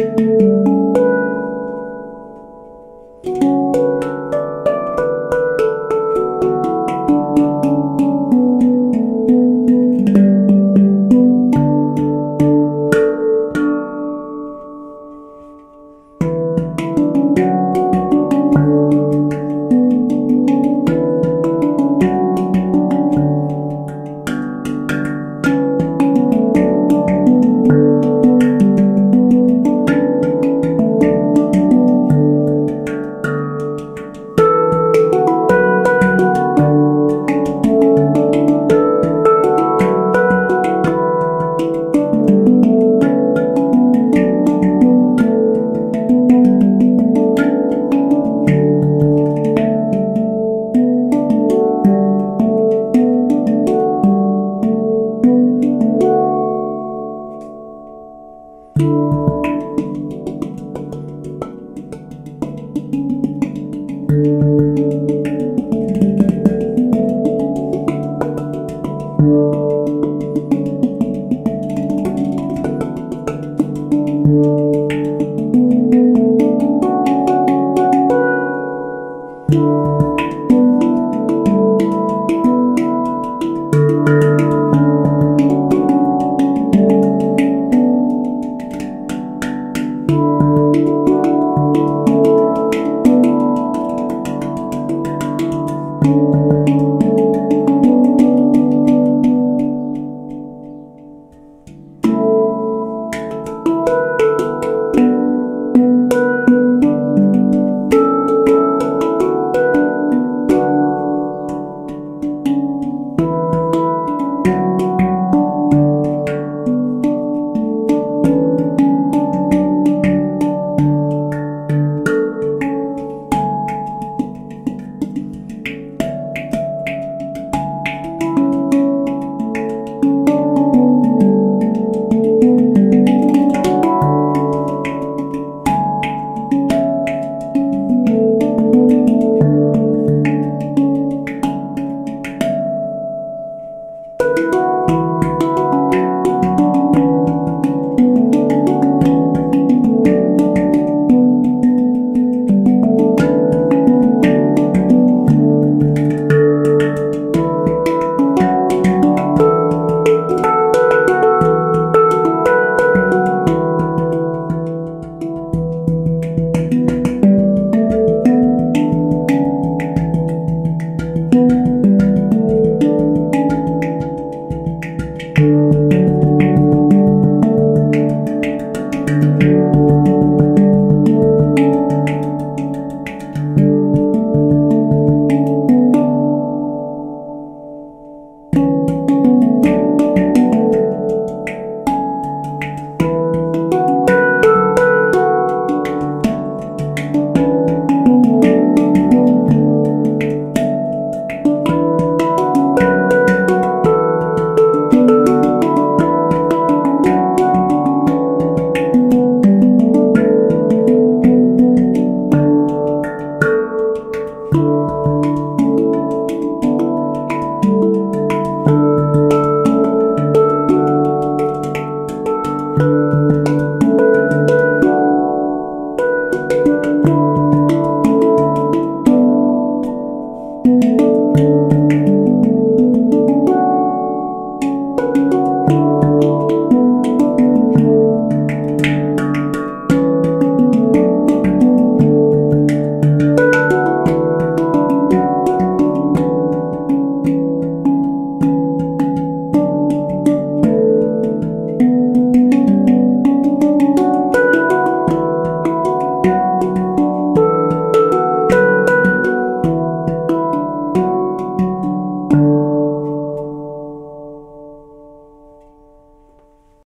Música Música